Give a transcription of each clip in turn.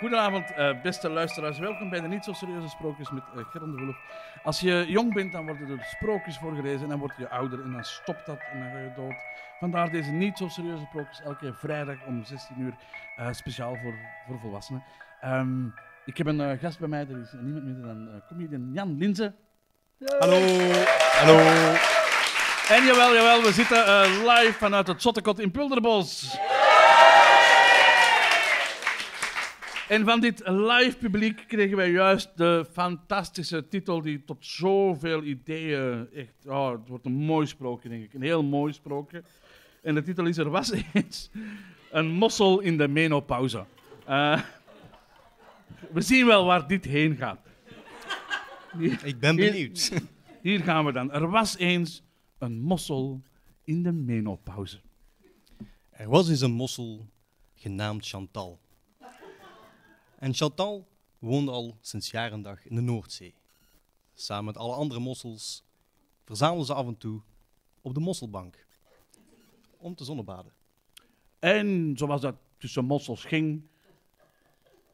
Goedenavond, eh, beste luisteraars. Welkom bij de Niet Zo Serieuze Sprookjes met uh, Gerrit de Wulf. Als je jong bent, dan worden er sprookjes voorgelezen en dan word je ouder en dan stopt dat en dan ga je dood. Vandaar deze Niet Zo Serieuze Sprookjes elke vrijdag om 16 uur, uh, speciaal voor, voor volwassenen. Um, ik heb een gast bij mij, er is niemand minder dan comedian Jan Linze. Hallo. Hallo. En jawel, jawel, we zitten live vanuit het Zottekot in Pulderbos. En van dit live publiek kregen wij juist de fantastische titel die tot zoveel ideeën echt... Oh, het wordt een mooi sprookje, denk ik. Een heel mooi sprookje. En de titel is Er was eens een mossel in de menopauze. Uh, we zien wel waar dit heen gaat. ik ben benieuwd. Hier, hier gaan we dan. Er was eens een mossel in de menopauze. Er was eens een mossel genaamd Chantal. En Chantal woonde al sinds jaar en dag in de Noordzee. Samen met alle andere mossels verzamelden ze af en toe op de mosselbank om te zonnebaden. En zoals dat tussen mossels ging,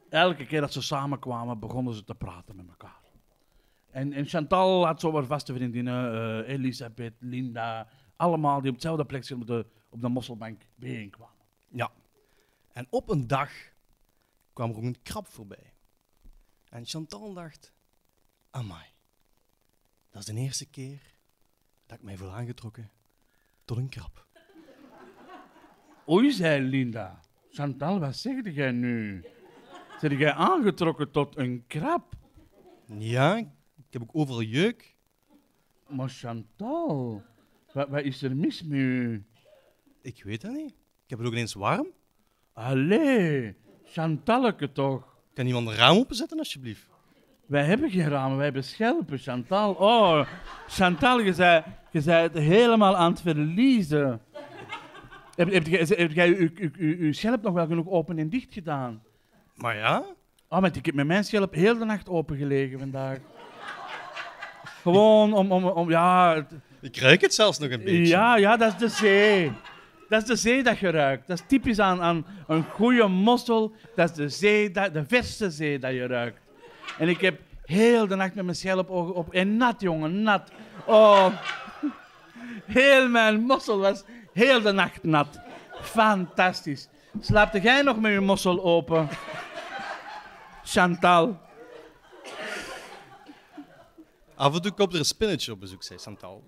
elke keer dat ze samenkwamen, begonnen ze te praten met elkaar. En, en Chantal had zo wat vaste vriendinnen, uh, Elisabeth, Linda, allemaal die op hetzelfde plek op de, op de mosselbank bijeenkwamen. Ja. En op een dag kwam er ook een krab voorbij. En Chantal dacht, amai, dat is de eerste keer dat ik mij voel aangetrokken tot een krab. Oei, zei Linda. Chantal, wat zeg jij nu? Zeg jij aangetrokken tot een krab? Ja, ik heb ook overal jeuk. Maar Chantal, wat, wat is er mis met u? Ik weet het niet. Ik heb het ook ineens warm. Allee, Chantalke toch? Kan iemand een raam openzetten, alsjeblieft? Wij hebben geen ramen, wij hebben schelpen, Chantal. Oh, Chantal, je zei, je zei het helemaal aan het verliezen. Heb, heb, heb jij uw schelp nog wel genoeg open en dicht gedaan? Maar ja? Oh, maar ik heb met mijn schelp heel de nacht open gelegen vandaag. Gewoon om, om, om ja... Ik ruik het zelfs nog een beetje. Ja, ja, dat is de zee. Dat is de zee dat je ruikt. Dat is typisch aan, aan een goede mossel. Dat is de zee, de verse zee dat je ruikt. En ik heb heel de nacht met mijn schelp ogen op. En nat, jongen, nat. Oh. Heel mijn mossel was heel de nacht nat. Fantastisch. Slaapt jij nog met je mossel open? Chantal. Af en toe komt er een spinnetje op bezoek, zei Chantal.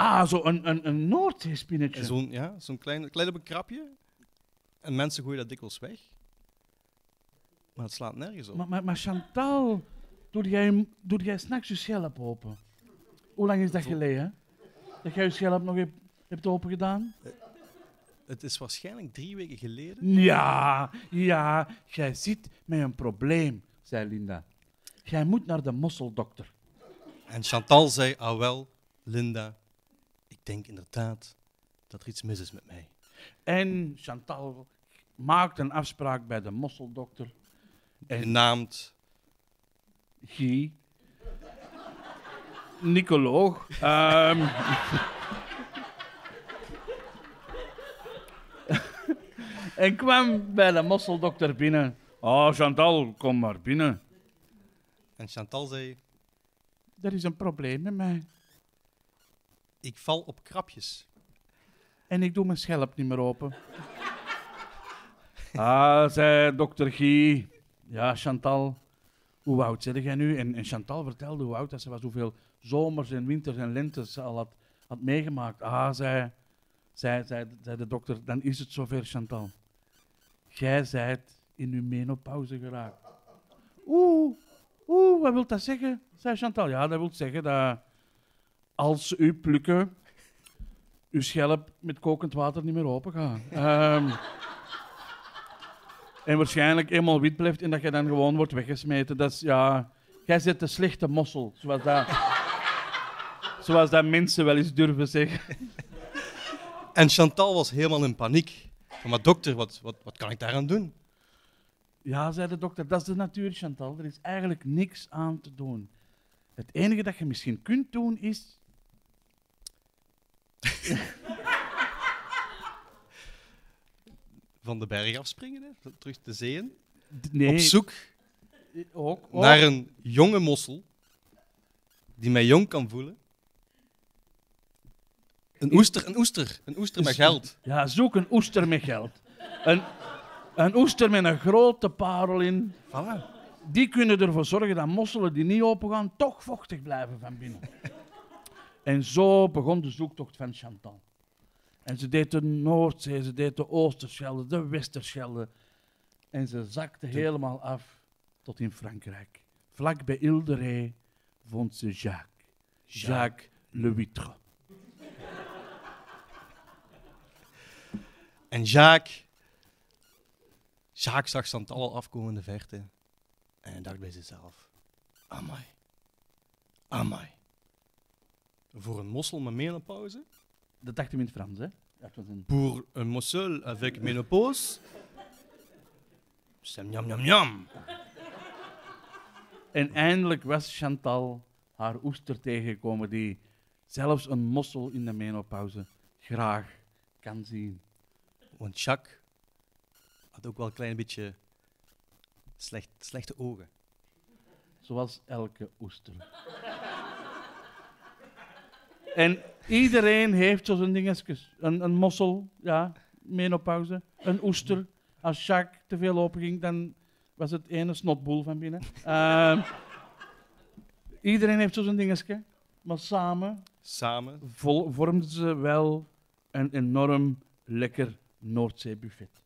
Ah, zo een, een, een Noordzeespinnetje. Zo'n ja, zo'n klein, klein op een krapje. En mensen gooien dat dikwijls weg. Maar het slaat nergens op. Maar, maar, maar Chantal, doe jij, doe jij s'nachts je schelp open? Hoe lang is dat geleden? Dat jij je schelp nog hebt, hebt open gedaan? Het is waarschijnlijk drie weken geleden. Ja, ja, jij zit met een probleem, zei Linda. Jij moet naar de mosseldokter. En Chantal zei, ah wel, Linda, ik denk inderdaad dat er iets mis is met mij. En Chantal maakt een afspraak bij de mosseldokter. En Genaamd? Guy. Nicoloog. um, en kwam bij de mosseldokter binnen. Oh, Chantal, kom maar binnen. En Chantal zei... Er is een probleem met mij. Ik val op krapjes. En ik doe mijn schelp niet meer open. ah, zei dokter Guy. Ja, Chantal, hoe oud zeg jij nu? En, en, Chantal vertelde hoe oud dat ze was, hoeveel zomers en winters en lentes ze al had, had meegemaakt. Ah, zei, zei, zei, zei de dokter, dan is het zover, Chantal. Jij zijt in uw menopauze geraakt. Oeh, oeh, wat wil dat zeggen? zei Chantal. Ja, dat wil zeggen dat als u plukken, uw schelp met kokend water niet meer open gaat. Um, en waarschijnlijk eenmaal wit blijft en dat je dan gewoon wordt weggesmeten. Dat is, ja... Jij zit de slechte mossel, zoals dat, zoals dat mensen wel eens durven zeggen. En Chantal was helemaal in paniek. Maar dokter, wat, wat, wat kan ik daaraan doen? Ja, zei de dokter, dat is de natuur, Chantal. Er is eigenlijk niks aan te doen. Het enige dat je misschien kunt doen is van de berg afspringen, hè? terug de zee D- Nee, op zoek ook, ook. naar een jonge mossel die mij jong kan voelen. Een oester, een oester, een oester met geld. Ja, zoek een oester met geld. Een, een oester met een grote parel in. Voilà. Die kunnen ervoor zorgen dat mosselen die niet open gaan, toch vochtig blijven van binnen. En zo begon de zoektocht van Chantal. En ze deed de Noordzee, ze deed de Oosterschelde, de Westerschelde. En ze zakte helemaal af tot in Frankrijk. Vlak bij Ilderé vond ze Jacques. Jacques Le Huitre. En Jacques, Jacques zag Chantal al afkomen in de verte. En dacht bij zichzelf, amai, amai. Voor een mossel met menopauze? Dat dacht hij in het Frans, hè? Was een... Pour un mossel avec ménopause? C'est njam njam njam. En eindelijk was Chantal haar oester tegengekomen die zelfs een mossel in de menopauze graag kan zien. Want Jacques had ook wel een klein beetje slecht, slechte ogen. Zoals elke oester. En iedereen heeft zo zijn dingetjes. Een, een mossel, ja, menopauze. Een oester. Als Jacques te veel open ging, dan was het ene snotboel van binnen. Ehm, iedereen heeft zo zijn dingetje. Maar samen Samen vormden ze wel een enorm lekker Noordzeebuffet.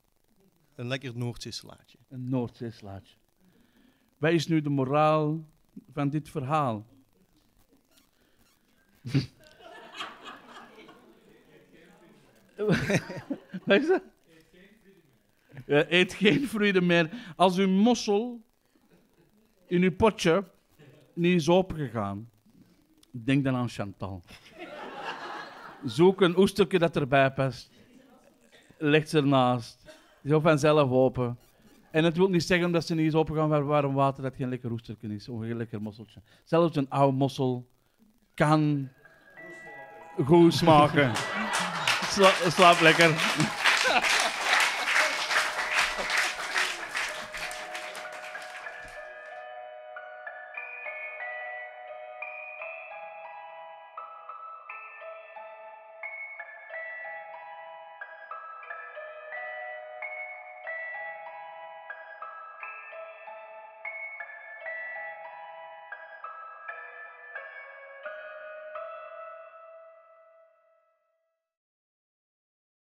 een lekker Noordzeesalaatje. Een Noordzeeslaatje. Wat is nu de moraal van dit verhaal? Wat is dat? Eet geen vruchten meer. Als uw mossel in uw potje niet is opengegaan, denk dan aan Chantal. Zoek een oestertje dat erbij past. Leg ze ernaast. Zo vanzelf open. En het wil niet zeggen dat ze niet is opengaan waar warm water dat geen lekker oestertje is of een lekker mosseltje. Zelfs een oude mossel kan goed smaken. Swap लेकर